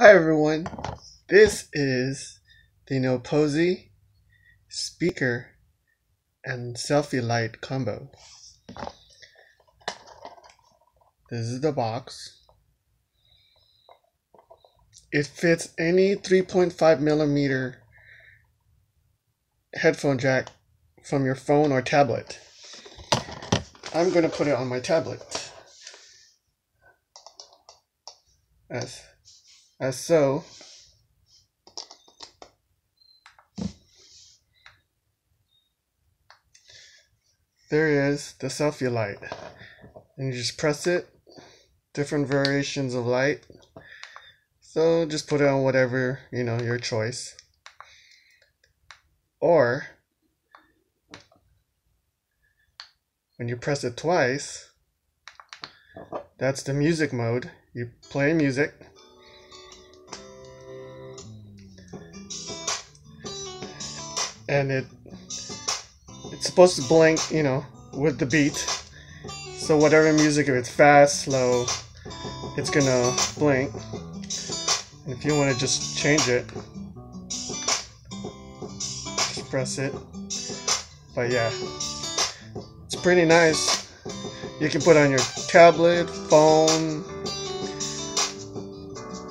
Hi everyone, this is the Noiposi speaker and selfie light combo. This is the box. It fits any 3.5 millimeter headphone jack from your phone or tablet. I'm going to put it on my tablet. As as so. There is the selfie light. And you just press it. Different variations of light. So just put it on whatever, you know, your choice. Or when you press it twice, that's the music mode. You play music. And it it's supposed to blink, you know, with the beat. So whatever music, if it's fast, slow, it's gonna blink. And if you want to just change it, just press it. But yeah, it's pretty nice. You can put on your tablet, phone,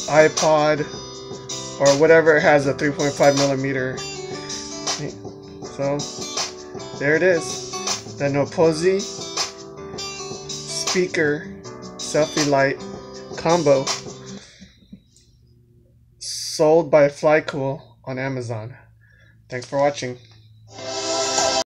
iPod, or whatever has a 3.5 millimeter so there it is. The Noiposi speaker selfie light combo sold by Flycool on Amazon. Thanks for watching.